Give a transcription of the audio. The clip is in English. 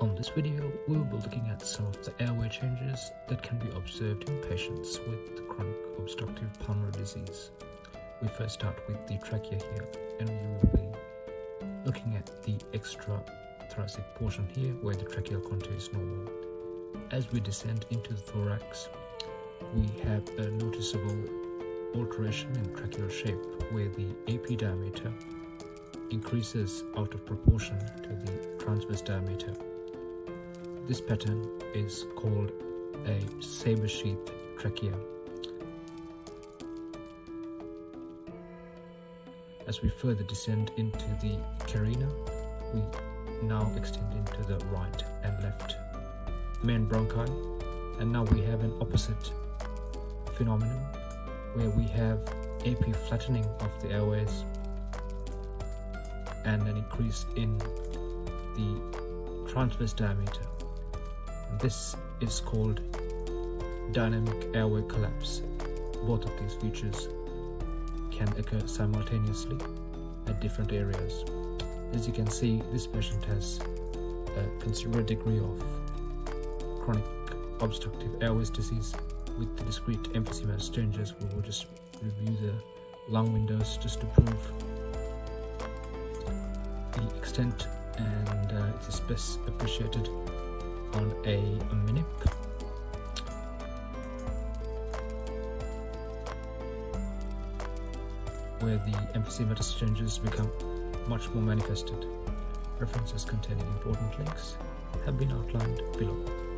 On this video, we will be looking at some of the airway changes that can be observed in patients with chronic obstructive pulmonary disease. We first start with the trachea here, and we will be looking at the extra thoracic portion here where the tracheal contour is normal. As we descend into the thorax, we have a noticeable alteration in tracheal shape where the AP diameter increases out of proportion to the transverse diameter. This pattern is called a saber sheath trachea. As we further descend into the carina, we now extend into the right and left main bronchi and now we have an opposite phenomenon where we have AP flattening of the airways and an increase in the transverse diameter. This is called dynamic airway collapse. Both of these features can occur simultaneously at different areas. As you can see, this patient has a considerable degree of chronic obstructive airways disease with the discrete emphysema changes. We will just review the lung windows just to prove the extent and uh, it is best appreciated on a, MINIP where the emphysematous changes become much more manifested. References containing important links have been outlined below.